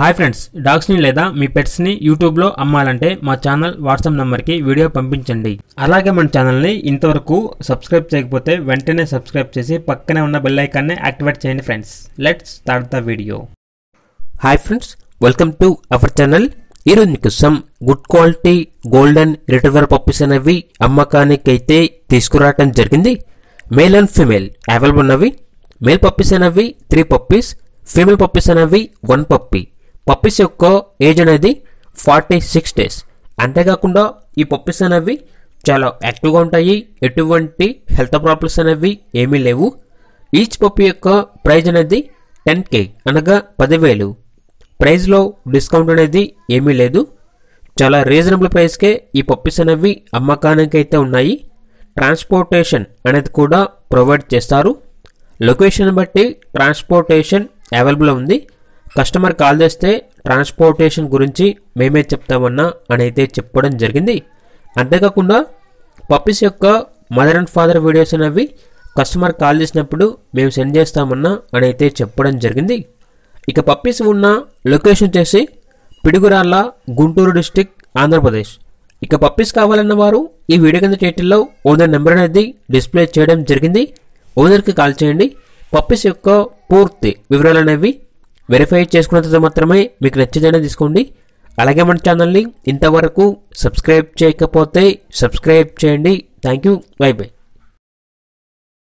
Hi friends డాగ్స్ని లేదా మీ పెట్స్ని యూట్యూబ్లో అమ్మాలంటే మా ఛానల్ వాట్సాప్ నెంబర్కి వీడియో పంపించండి. అలాగే మన ఛానల్ని ఇంతవరకు సబ్స్క్రైబ్ చేయకపోతే వెంటనే సబ్స్క్రైబ్ చేసి పక్కనే ఉన్న బెల్ ఐకాన్ని యాక్టివేట్ చేయండి friends. Let's start the video hi friends welcome to our channel ఈరోజు మీకు some good quality golden retriever puppies అనేవి అమ్మకానికైతే తీసుకురావటం జరిగింది. మేల్ అండ్ ఫీమేల్ అవైలబుల్ ఉన్నవి. మేల్ పప్పీస్ అనేవి త్రీ పప్పీస్ ఫీమేల్ పప్పీస్ అనేవి వన్ పప్పీ పప్పీస్ యొక్క ఏజ్ అనేది ఫార్టీ సిక్స్ డేస్. అంతేకాకుండా ఈ పప్పీస్ అనేవి చాలా యాక్టివ్గా ఉంటాయి. ఎటువంటి హెల్త్ ప్రాబ్లమ్స్ అనేవి ఏమీ లేవు. ఈచ్ పప్పీ యొక్క ప్రైజ్ అనేది టెన్ కే అనగా పదివేలు. ప్రైజ్లో డిస్కౌంట్ అనేది ఏమీ లేదు. చాలా రీజనబుల్ ప్రైస్కే ఈ పప్పీస్ అనేవి అమ్మకానికి అయితే ఉన్నాయి. ట్రాన్స్పోర్టేషన్ అనేది కూడా ప్రొవైడ్ చేస్తారు. లొకేషన్ బట్టి ట్రాన్స్పోర్టేషన్ అవైలబుల్ ఉంది. కస్టమర్ కాల్ చేస్తే ట్రాన్స్పోర్టేషన్ గురించి మేమే చెప్తామన్నా అని అయితే చెప్పడం జరిగింది. అంతేకాకుండా పప్పీస్ యొక్క మదర్ అండ్ ఫాదర్ వీడియోస్ అనేవి కస్టమర్ కాల్ చేసినప్పుడు మేము సెండ్ చేస్తామన్నా అని అయితే చెప్పడం జరిగింది. ఇక పప్పీస్ ఉన్న లొకేషన్ చేసి పిడుగురాళ్ళ గుంటూరు డిస్టిక్ ఆంధ్రప్రదేశ్. ఇక పప్పీస్ కావాలన్న వారు ఈ వీడియో కింద టైటిల్లో ఓనర్ నెంబర్ అనేది డిస్ప్లే చేయడం జరిగింది. ఓనర్కి కాల్ చేయండి. పప్పీస్ యొక్క పూర్తి వివరాలు అనేవి వెరిఫై చేసుకున్న తర్వాత మాత్రమే మీకు నచ్చిందనే తీసుకోండి. అలాగే మన ఛానల్ని ఇంతవరకు సబ్స్క్రైబ్ చేయకపోతే సబ్స్క్రైబ్ చేయండి. Thank you by by